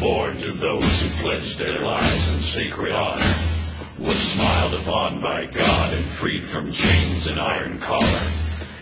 born to those who pledged their lives in sacred honor, was smiled upon by God and freed from chains and iron collar.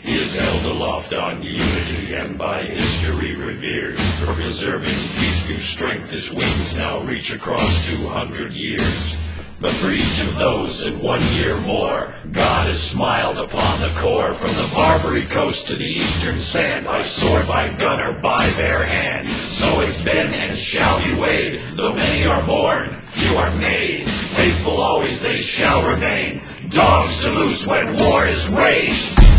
He is held aloft on unity and by history revered for preserving peace through strength his wings now reach across 200 years. But for each of those in one year more, God has smiled upon the Corps from the Barbary coast to the eastern sand, by sword, by gun, or by bare hand. So it's been and shall be weighed, though many are born, few are made. Faithful always they shall remain, dogs to loose when war is waged.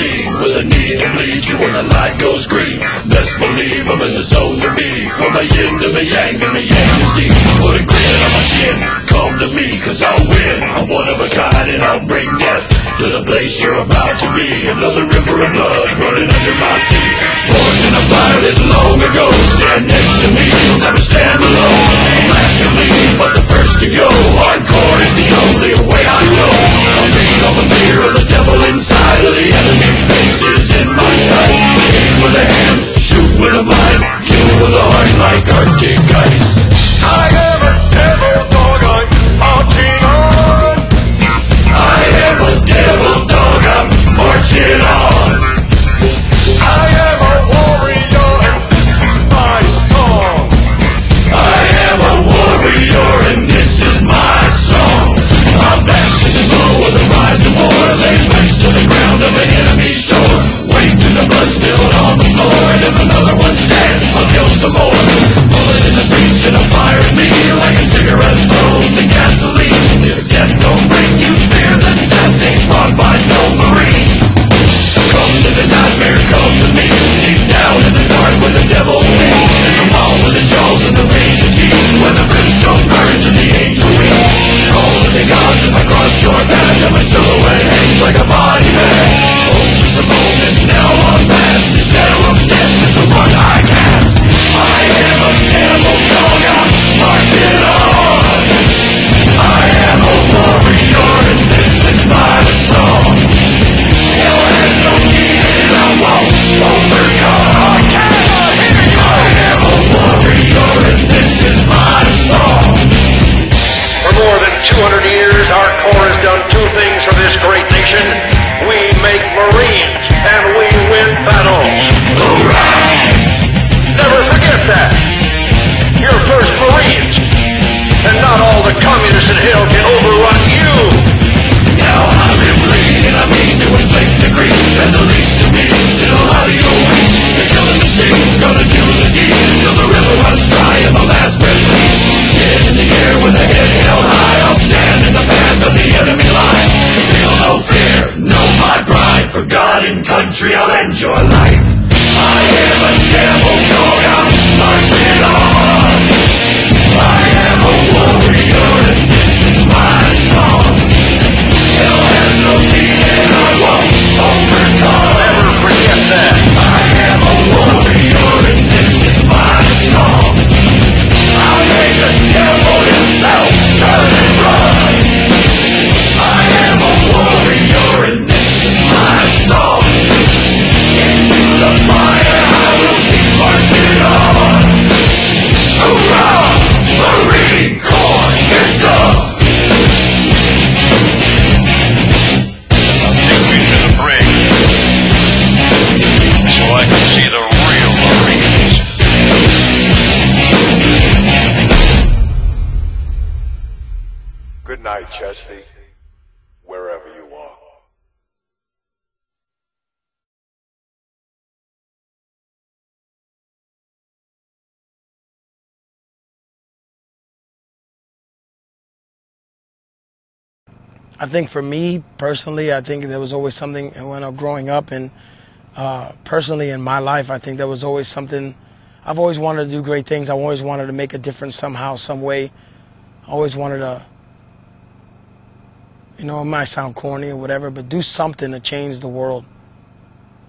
With a need to bleed you when the light goes green. Best believe I'm in the zone to be. From a yin to a yang and a yang to see. Put a grin on my chin. Come to me, cause I'll win. I'm one of a kind and I'll bring death to the place you're about to be. Another river of blood running under my feet. Born in a violet long ago. Stand next to me, you'll never stand alone. Grief And the least of me is still out of your reach The killing machine's gonna do the deed Until the river runs dry and the last breath leaves Head in the air with a head held high I'll stand in the path of the enemy line Feel no fear, know my pride For God and country I'll end your life night, Chesty, wherever you are. I think for me personally, I think there was always something when I was growing up and uh, personally in my life, I think there was always something. I've always wanted to do great things. I've always wanted to make a difference somehow, some way. I always wanted to, you know, it might sound corny or whatever, but do something to change the world.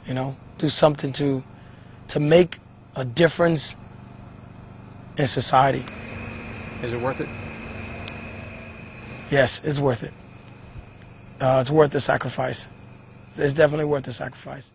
You know, do something to to make a difference in society. Is it worth it? Yes, it's worth it. Uh, it's worth the sacrifice. It's definitely worth the sacrifice.